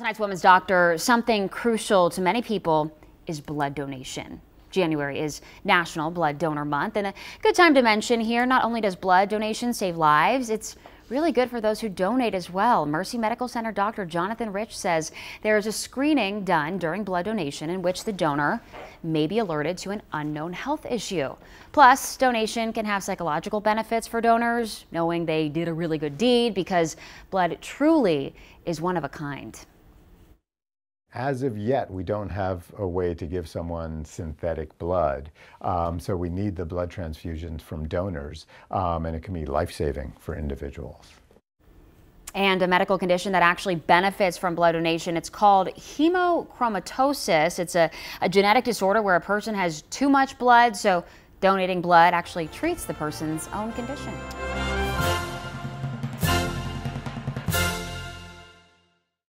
Tonight's Women's Doctor, something crucial to many people is blood donation. January is National Blood Donor Month, and a good time to mention here not only does blood donation save lives, it's really good for those who donate as well. Mercy Medical Center Dr. Jonathan Rich says there is a screening done during blood donation in which the donor may be alerted to an unknown health issue. Plus, donation can have psychological benefits for donors, knowing they did a really good deed because blood truly is one of a kind. As of yet, we don't have a way to give someone synthetic blood. Um, so we need the blood transfusions from donors, um, and it can be life-saving for individuals. And a medical condition that actually benefits from blood donation. It's called hemochromatosis. It's a, a genetic disorder where a person has too much blood, so donating blood actually treats the person's own condition.